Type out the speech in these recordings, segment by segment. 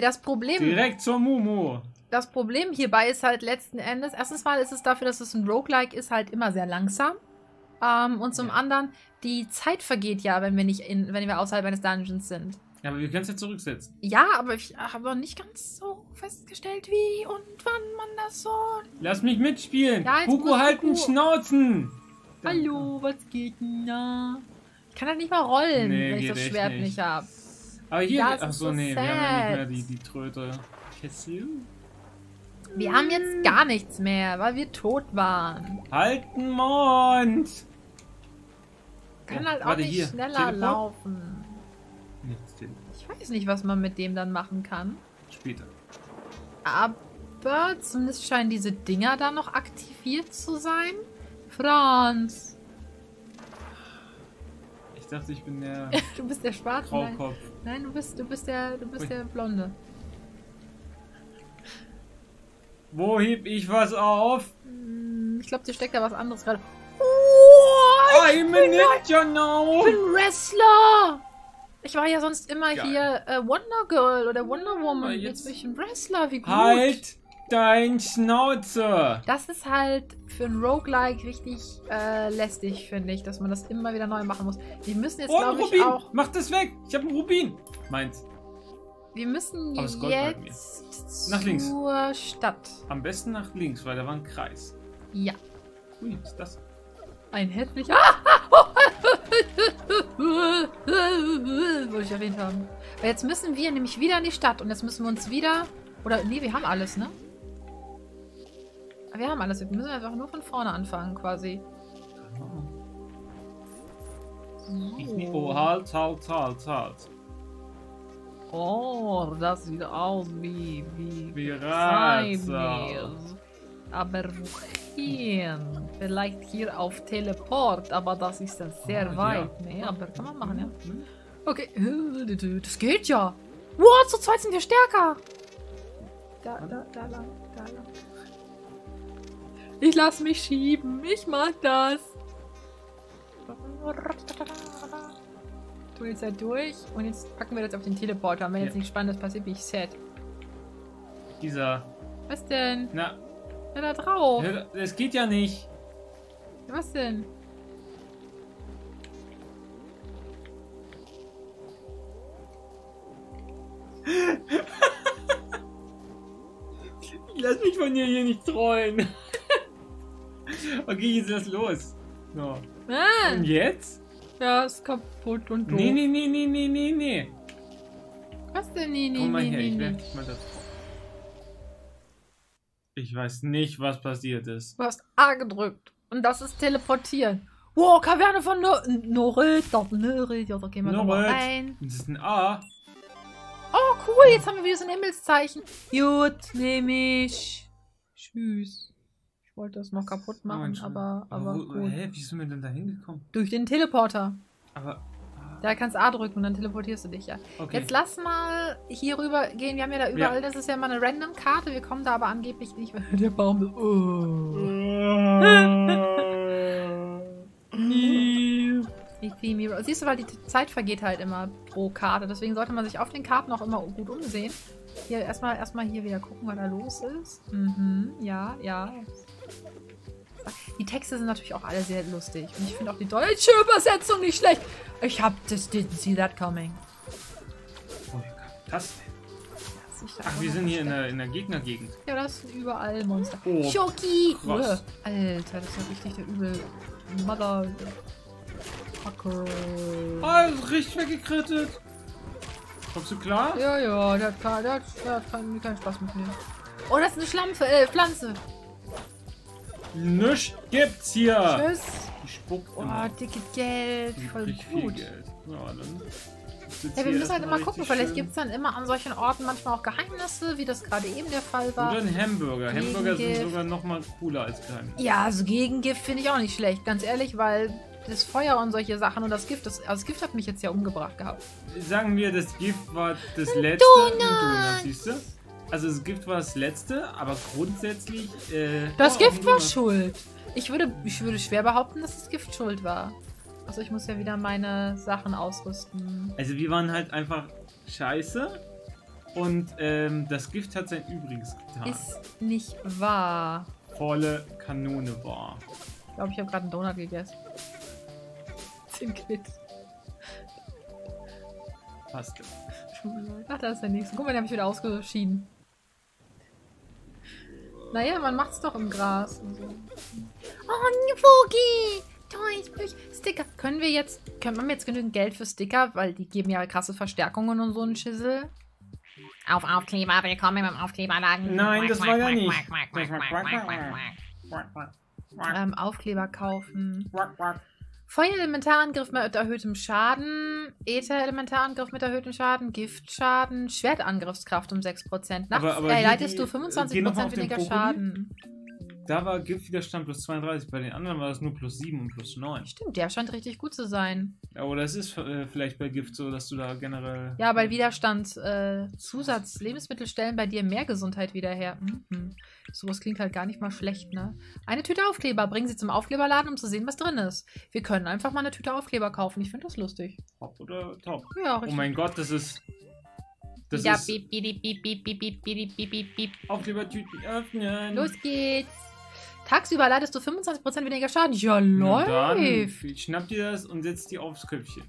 Das Problem, Direkt zur Mumu. das Problem hierbei ist halt letzten Endes, erstens mal ist es dafür, dass es ein Roguelike ist, halt immer sehr langsam. Ähm, und zum Ja. anderen, die Zeit vergeht ja, wenn wir nicht in, wenn wir außerhalb eines Dungeons sind. Ja, aber wir können es ja zurücksetzen. Ja, aber ich habe noch nicht ganz so festgestellt, wie und wann man das so. Lass mich mitspielen. Ja, muss halten Schnauzen. Hallo, was geht denn da? Ich kann halt nicht mal rollen, Nee, wenn ich das Schwert nicht. nicht habe. Aber hier, Ja, es ach so, so nee, wir haben ja nicht sad. mehr die, die Tröte. Kessel. Wir haben jetzt gar nichts mehr, weil wir tot waren. Halten Mond. Kann Ja, halt auch nicht hier. schneller Teleport? laufen. Nichts. Ich weiß nicht, was man mit dem dann machen kann. Später. Aber zumindest scheinen diese Dinger da noch aktiviert zu sein. Franz, dachte, ich bin der du bist der Schwarze. Nein, nein du bist, du bist der, du bist Ui. der Blonde. Wo heb ich was auf? Hm, Ich glaube, dir steckt da was anderes gerade. Oh, ich I'm bin, Ninja now. bin Wrestler! Ich war ja sonst immer Geil. hier äh, Wonder Girl oder Wonder Woman. jetzt- Jetzt bin ich ein Wrestler, wie gut. Halt dein Schnauze. Das ist halt für ein Roguelike richtig äh, lästig, finde ich, dass man das immer wieder neu machen muss. Wir müssen jetzt, Oh, glaube ich, Rubin. auch. Mach das weg. Ich habe einen Rubin. Meins. Wir müssen jetzt Nach links. zur Stadt. Am besten nach links, weil da war ein Kreis. Ja. Ui, was ist das? Ein hässlicher. Ah! Wollte ich erwähnt haben. Aber jetzt müssen wir nämlich wieder in die Stadt und jetzt müssen wir uns wieder. Oder nee, wir haben alles, ne? Wir haben alles. Wir müssen einfach nur von vorne anfangen, quasi. Nie- Oh, halt, halt, halt, halt. Oh, das sieht aus wie. wie. Wie ratsam. Aber wohin? Vielleicht hier auf Teleport, aber das ist dann sehr Ah, weit. ja. Nee, aber kann man machen, ja. Hm? Okay. Das geht ja. Wow, zu zweit sind wir stärker. Da, da, da lang, da lang. Ich lass mich schieben. Ich mag das. Tun jetzt halt durch und jetzt packen wir das auf den Teleporter. Und wenn Ja. jetzt nichts Spannendes passiert, bin ich sad. Dieser. Was denn? Na, Ja, da drauf. das geht ja nicht. Was denn? Ich lass mich von dir hier nicht treuen. okay, jetzt lass los. So. Ah, Und jetzt? ja, ist kaputt und doof. Nee, nee, nee, nee, nee, nee, nee. Was denn? Nee, nee, Komm mal nee, her, nee, ich werf nee. dich mal da drauf. Ich weiß nicht, was passiert ist. Du hast A gedrückt. Und das ist teleportieren. Wow, Kaverne von Nor Norit. Dort Norit. Ja, da gehen wir nochmal rein. Das ist ein A. Oh, cool. Jetzt haben wir wieder so ein Himmelszeichen. Gut, nehme ich. Tschüss. Ich wollte das noch kaputt machen, Entschuldigung. aber, aber wo, gut. Hä, wie sind wir denn da hingekommen? Durch den Teleporter. Aber. Da kannst du A drücken und dann teleportierst du dich ja. Okay. Jetzt lass mal hier rüber gehen. Wir haben ja da überall, das ist ja mal eine random Karte. Wir kommen da aber angeblich nicht. Der Baum. ist- Oh. Siehst du, weil die Zeit vergeht halt immer pro Karte. Deswegen sollte man sich auf den Karten auch immer gut umsehen. Hier erstmal erstmal hier wieder gucken, was da los ist. Mhm, ja, ja. Die Texte sind natürlich auch alle sehr lustig. Und ich finde auch die deutsche Übersetzung nicht schlecht. Ich hab das didn't see that coming. Woher kam das denn? Ach, wir sind hier in der, in der Gegnergegend. Ja, das sind überall Monster. Oh, Schoki! Alter, das ist ja richtig der übel. Mother. Fucker. Ist richtig weggekrittet. Kommst du klar? Ja, ja, der hat, der hat, der hat keinen, keinen Spaß mit mir. Oh, das ist eine Schlampe, äh, Pflanze. Nichts gibt's hier. Tschüss. Die spuckt Oh, immer. dicke Geld. Voll gut. Geld. Ja, dann. Ja, wir müssen halt immer gucken. Vielleicht gibt es dann immer an solchen Orten manchmal auch Geheimnisse, wie das gerade eben der Fall war. Oder ein Hamburger. Hamburger sind sogar noch mal cooler als Geheimnis. Ja, also Gegengift finde ich auch nicht schlecht, ganz ehrlich, weil das Feuer und solche Sachen und das Gift, das, also das Gift hat mich jetzt ja umgebracht gehabt. Sagen wir, das Gift war das letzte. Donut. Donut, siehst du? Also das Gift war das letzte, aber grundsätzlich. Äh, Das oh, Gift ein war Donut. schuld. Ich würde, ich würde schwer behaupten, dass das Gift schuld war. Also ich muss ja wieder meine Sachen ausrüsten. Also wir waren halt einfach scheiße. Und ähm, das Gift hat sein Übriges getan. Ist nicht wahr. Volle Kanone war. Ich glaube, ich habe gerade einen Donut gegessen. 10 Quid. Passt. Ach, da ist der nächste. Guck mal, den habe ich wieder ausgeschieden. Naja, man macht's doch im Gras. Und so. Oh, Vogi! Toys, Büch, Sticker. Können wir jetzt, können wir jetzt genügend Geld für Sticker, weil die geben ja krasse Verstärkungen und so einen Schissel. Auf Aufkleber, willkommen im Aufkleberladen. Nein, das war ja nicht. Ähm, Aufkleber kaufen. Feuerelementarangriff mit erhöhtem Schaden, Äther-Elementarangriff mit erhöhtem Schaden, Giftschaden, Schwertangriffskraft um 6%. Nachts Aber- aber äh, du geh noch mal 25% auf den weniger. Schaden. Da war Giftwiderstand plus 32, bei den anderen war das nur plus 7 und plus 9. Stimmt, der scheint richtig gut zu sein. Ja, oder es ist äh, vielleicht bei Gift so, dass du da generell. Ja, bei Widerstand äh, Zusatz Lebensmittel stellen bei dir mehr Gesundheit wieder her. Mhm. Sowas klingt halt gar nicht mal schlecht, ne? Eine Tüte Aufkleber. Bringen Sie zum Aufkleberladen, um zu sehen, was drin ist. Wir können einfach mal eine Tüte Aufkleber kaufen. Ich finde das lustig. Top oder top? Ja, richtig. Oh mein Gott, das ist. Das ja, ist. Aufklebertüten öffnen. Los geht's. Tagsüber leitest du 25% weniger Schaden. Ja, Na dann, läuft. schnapp dir das und setz die aufs Köpfchen.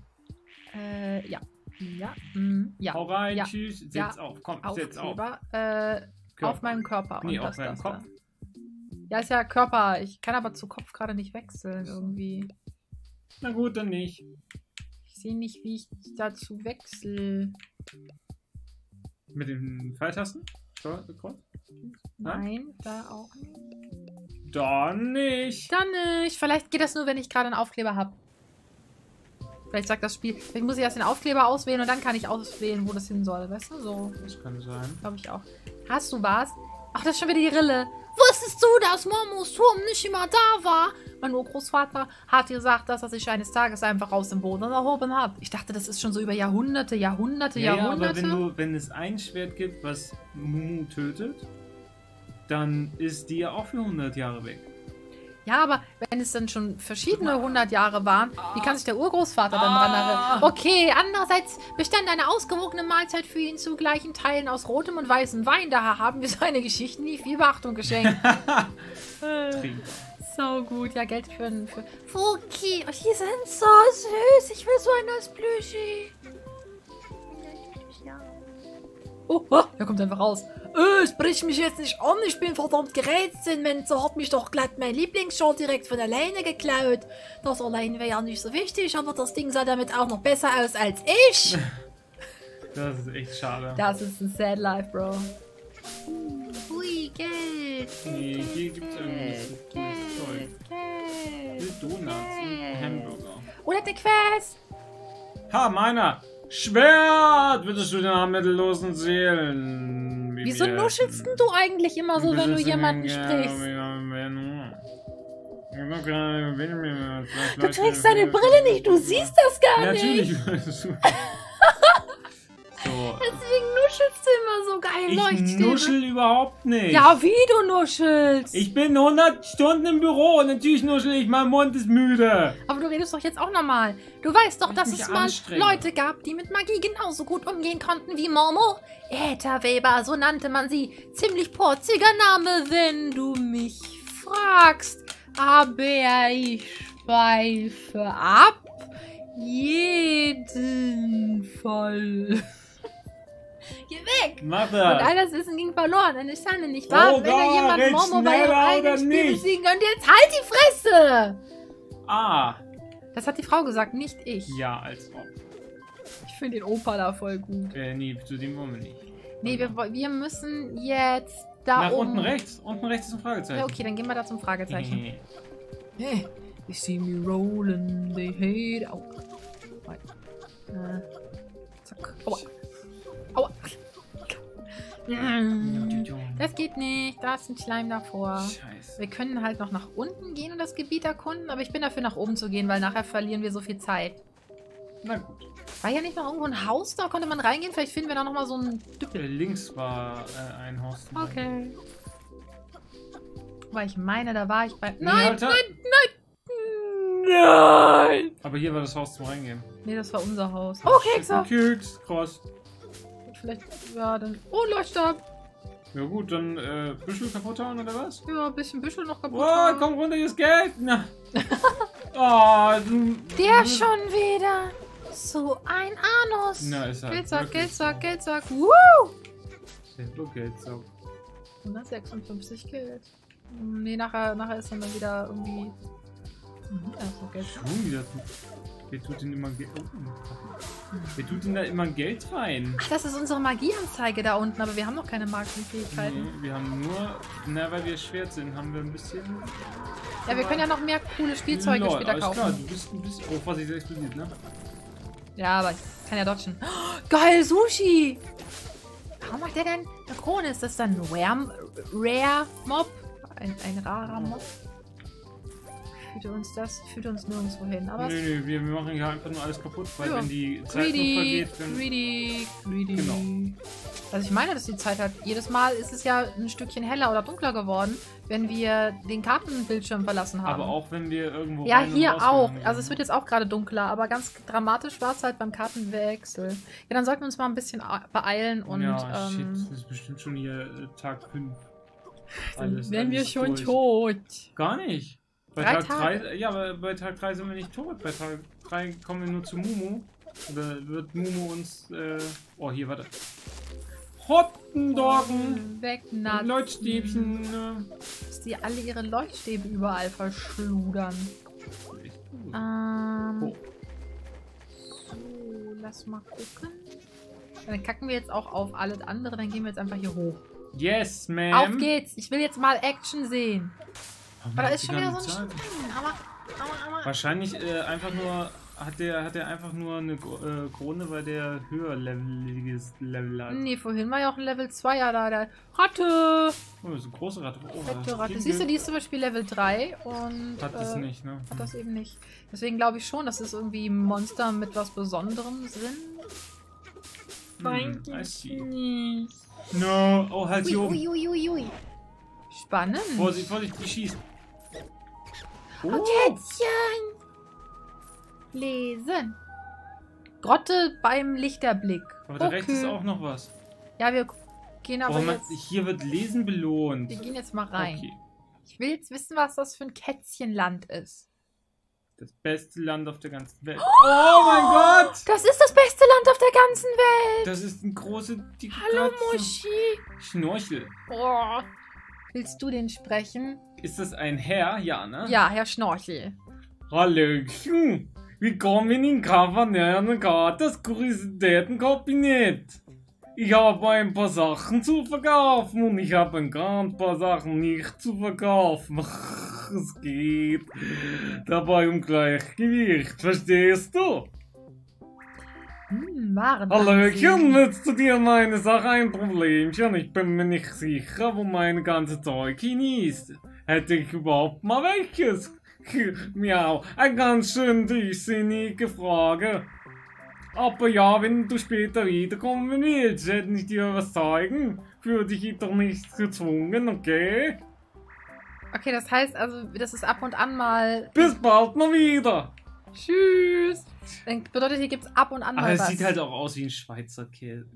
Äh, ja. Ja, mm, ja. Hau rein, ja. tschüss, setz Ja. auf, komm, setz auf. Aufkleber. Äh, Körper. auf meinem Körper. Nee, und auf das, Kopf. das. Ja, ist ja Körper. Ich kann aber zu Kopf gerade nicht wechseln irgendwie. Na gut, dann nicht. Ich sehe nicht, wie ich dazu wechsle. Mit den Pfeiltasten? Nein? Nein, da auch nicht. Dann nicht. Dann nicht. Vielleicht geht das nur, wenn ich gerade einen Aufkleber habe. Vielleicht sagt das Spiel, vielleicht muss ich erst den Aufkleber auswählen und dann kann ich auswählen, wo das hin soll. Weißt du, so Das kann sein. glaube ich auch. Hast du was? Ach, das ist schon wieder die Rille. Wusstest du, dass Momos Turm nicht immer da war? Mein Urgroßvater hat gesagt, dass er sich eines Tages einfach aus dem Boden erhoben hat. Ich dachte, das ist schon so über Jahrhunderte, Jahrhunderte, Ja, ja, aber Jahrhunderte. wenn, du, wenn es ein Schwert gibt, was Mumu tötet, dann ist die ja auch für 100 Jahre weg. Ja, aber wenn es dann schon verschiedene hundert Jahre waren, wie kann sich der Urgroßvater dann Ah. dran erinnern? Okay, andererseits bestand eine ausgewogene Mahlzeit für ihn zu gleichen Teilen aus rotem und weißem Wein. Daher haben wir seine Geschichten nie viel Beachtung geschenkt. Trink. so gut, ja, Geld für... für Fuki, oh, die sind so süß. Ich will so einen als Plüschi. Oh, oh, er kommt einfach raus. Äh, sprich mich jetzt nicht an, ich bin verdammt gerätselt. Menzo hat mich doch glatt mein Lieblingsshort direkt von alleine geklaut. Das allein wäre ja nicht so wichtig, aber das Ding sah damit auch noch besser aus als ich. Das ist echt schade. Das ist ein sad life, Bro. Hui, Geld. Nee, hier gibt es irgendwie so cooles Zeug. Geld. Donuts und Hamburger. Oder eine Quest. Ha, meiner! Schwert! Würdest du den armen mittellosen Seelen? Wie Wieso nuschelst du eigentlich immer so, wenn du jemanden sprichst? Du Du trägst deine Brille nicht, du siehst das gar nicht. Natürlich nuschelst immer so geil Ich Leuchtstäbe. nuschel überhaupt nicht. Ja, wie du nuschelst. Ich bin 100 Stunden im Büro und natürlich nuschel ich, mein Mund ist müde. Aber du redest doch jetzt auch normal. Du weißt doch, dass mich es mal anstrenge. Leute gab, die mit Magie genauso gut umgehen konnten wie Momo. Ätherweber, so nannte man sie. Ziemlich porziger Name, wenn du mich fragst. Aber ich schweife ab. Jeden Fall. Geh weg! Mach Und das. all das Wissen ging verloren. Eine Schande, nicht wahr? Oh Wenn da jemand Momo bei ihrem eigenen Spiel nicht? besiegen könnte, jetzt halt die Fresse! Ah, Das hat die Frau gesagt, nicht ich. ja, als ob. Ich finde den Opa da voll gut. Äh, nee, zu dem wollen wir nicht. Nee, wir, wir müssen jetzt da Nach oben. unten rechts. Unten rechts ist ein Fragezeichen. Ja, okay, dann gehen wir da zum Fragezeichen. Hehe. Hey, they see me rolling, they hate. Au. Wait. Äh, zack. Aua. Aua. Das geht nicht, da ist ein Schleim davor. Scheiße. Wir können halt noch nach unten gehen und das Gebiet erkunden, aber ich bin dafür nach oben zu gehen, weil nachher verlieren wir so viel Zeit. Na gut. War ja nicht noch irgendwo ein Haus, da konnte man reingehen? Vielleicht finden wir da nochmal so ein Äh, Düppel. Links war äh, ein Haus. Okay. Weil ich meine, da war ich bei... Nee, Nein, nein, nein! Aber hier war das Haus zum Reingehen. Nee, das war unser Haus. Oh, Kekse! Keks, Cross. Vielleicht, ja, dann... Oh, Leuchtstab! Ja gut, dann äh, Büschel kaputt hauen oder was? Ja, ein bisschen Büschel noch kaputt. Oh, hauen. komm runter, hier ist Geld! Na. oh, du, Der schon wieder. So ein Anus. Na, ist halt Geldsack, Geldsack, so. Geldsack. Woo! Hat Geldsack. 156 Geld. Hm, Nee, nachher, nachher ist dann wieder irgendwie... Mhm, da ist noch Geld. Schon wieder. Wer tut denn immer Geld? Oh, wer tut denn da immer Geld rein? Ach, das ist unsere Magieanzeige da unten, aber wir haben noch keine magischen Fähigkeiten. Nee, wir haben nur, na, weil wir Schwert sind, haben wir ein bisschen. Ja, wir können ja noch mehr coole Spielzeuge Lol, später kaufen. klar, du bist ein bisschen. Oh, Vorsicht, das explodiert, ne? Ja, aber ich kann ja dodgen. Oh, geil, Sushi! Warum macht der denn eine Krone? Ist das dann ein Rare, Rare Mob? Ein, ein rarer Mob? Führt uns das, führt uns nirgendwo hin. Aber Nee, nee, wir, wir machen hier einfach nur alles kaputt, weil Ja. wenn die Zeit greedy, vergeht, dann. greedy, greedy. Genau. Also ich meine, dass die Zeit hat. Jedes Mal ist es ja ein Stückchen heller oder dunkler geworden, wenn wir den Kartenbildschirm verlassen haben. Aber auch wenn wir irgendwo. Ja, hier auch. Also es wird jetzt auch gerade dunkler, aber ganz dramatisch war es halt beim Kartenwechsel. Ja, dann sollten wir uns mal ein bisschen beeilen und ja, shit, ähm, das ist bestimmt schon hier äh, Tag 5. dann wären wir alles schon durch. tot. Gar nicht. Bei Drei Tag Tage. 3, ja, aber bei Tag 3 sind wir nicht tot. Bei Tag 3 kommen wir nur zu Mumu. Oder wird Mumu uns, äh, oh, hier, warte. Hottendoggen! Wegnatzen. Leuchtstäbchen. ne? Dass die alle ihre Leuchtstäbe überall verschludern. Ähm, Oh. So, lass mal gucken. Dann kacken wir jetzt auch auf alles andere, dann gehen wir jetzt einfach hier hoch. Yes, ma'am. Auf geht's! Ich will jetzt mal Action sehen. Aber da ist schon wieder so ein Zeit? Schwein. Aber, aber, aber. Wahrscheinlich äh, einfach nur, hat der, hat der einfach nur eine äh, Krone, weil der höherleveliges Level hat. Nee, vorhin war ja auch ein Level 2 ja da. Der Ratte! Oh, das ist eine große Ratte. Oh, Fette Ratte. Siehst du, die ist zum Beispiel Level 3 und. Hat das äh, nicht, ne? Hat das eben nicht. Deswegen glaube ich schon, dass es irgendwie Monster mit was Besonderem sind. Hm, nicht. No, oh, halt hier oben. ui. Spannend. Vorsicht, Vorsicht, die schießt. Oh, Oh, Kätzchen! Lesen. Grotte beim Lichterblick. aber da rechts ist auch noch was. Ja, wir gehen aber hat, jetzt. hier wird Lesen belohnt. Wir gehen jetzt mal rein. Okay. Ich will jetzt wissen, was das für ein Kätzchenland ist. Das beste Land auf der ganzen Welt. Oh mein Gott! Das ist das beste Land auf der ganzen Welt. Das ist ein große, dicke Hallo. Muschi. Schnorchel. Oh. Willst du den sprechen? Ist das ein Herr? Ja, ne? Ja, Herr Schnorchel. Hallöchen. Willkommen in Cavernerne das Kuriositätenkabinett. Ich habe ein paar Sachen zu verkaufen und ich habe ein ganz paar Sachen nicht zu verkaufen. Es geht dabei um Gleichgewicht, verstehst du? Hm. Hallöchen, willst du dir meine Sache ein Problemchen? Ich bin mir nicht sicher, wo mein ganze Zeug hin ist. Hätte ich überhaupt mal welches? Miau, eine ganz schön tiefsinnige Frage. Aber ja, wenn du später wiederkommen willst, hätte ich dir was zeigen. Fühle dich doch nicht gezwungen, okay? Okay, das heißt also, das ist ab und an mal. Bis bald mal wieder. Tschüss. Dann bedeutet, hier gibt es ab und an mal Aber es was. sieht halt auch aus wie ein Schweizer Käse.